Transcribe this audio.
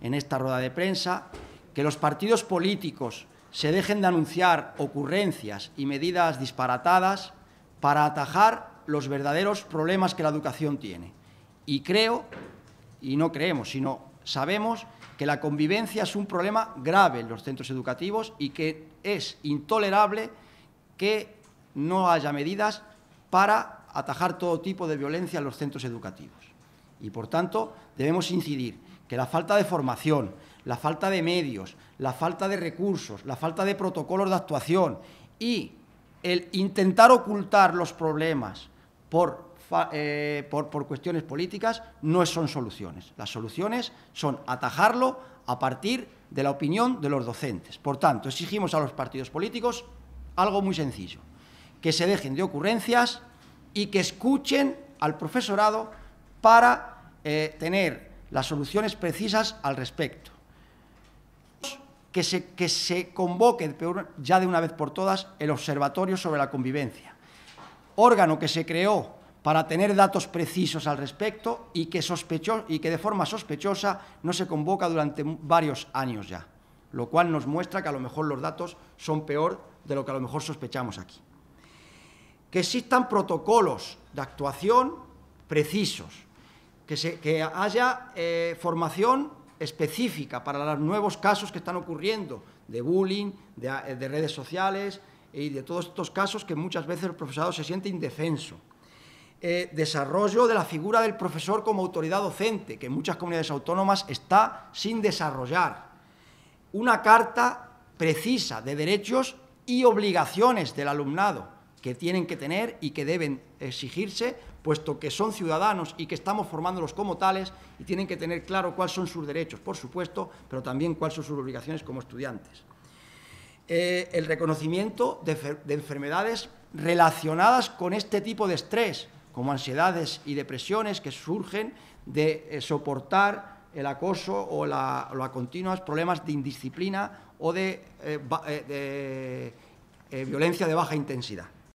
en esta rueda de prensa, que los partidos políticos se dejen de anunciar ocurrencias y medidas disparatadas para atajar los verdaderos problemas que la educación tiene. Y creo, y no creemos, sino sabemos que la convivencia es un problema grave en los centros educativos y que es intolerable que no haya medidas para atajar todo tipo de violencia en los centros educativos. Y, por tanto, debemos incidir que la falta de formación, la falta de medios, la falta de recursos, la falta de protocolos de actuación y el intentar ocultar los problemas por, eh, por, por, cuestiones políticas no son soluciones. Las soluciones son atajarlo a partir de la opinión de los docentes. Por tanto, exigimos a los partidos políticos algo muy sencillo, que se dejen de ocurrencias y que escuchen al profesorado para eh, tener las soluciones precisas al respecto. Que se, que se convoque ya de una vez por todas el Observatorio sobre la Convivencia, órgano que se creó para tener datos precisos al respecto y que, y que de forma sospechosa no se convoca durante varios años ya, lo cual nos muestra que a lo mejor los datos son peor de lo que a lo mejor sospechamos aquí. Que existan protocolos de actuación precisos, que, haya eh, formación específica para los nuevos casos que están ocurriendo de bullying, de, redes sociales y de todos estos casos que muchas veces el profesorado se siente indefenso. Eh, desarrollo de la figura del profesor como autoridad docente, que en muchas comunidades autónomas está sin desarrollar. Una carta precisa de derechos y obligaciones del alumnado que tienen que tener y que deben exigirse puesto que son ciudadanos y que estamos formándolos como tales y tienen que tener claro cuáles son sus derechos, por supuesto, pero también cuáles son sus obligaciones como estudiantes. Eh, el reconocimiento de, enfermedades relacionadas con este tipo de estrés, como ansiedades y depresiones que surgen de eh, soportar el acoso o la, los continuos problemas de indisciplina o de, eh, de violencia de baja intensidad.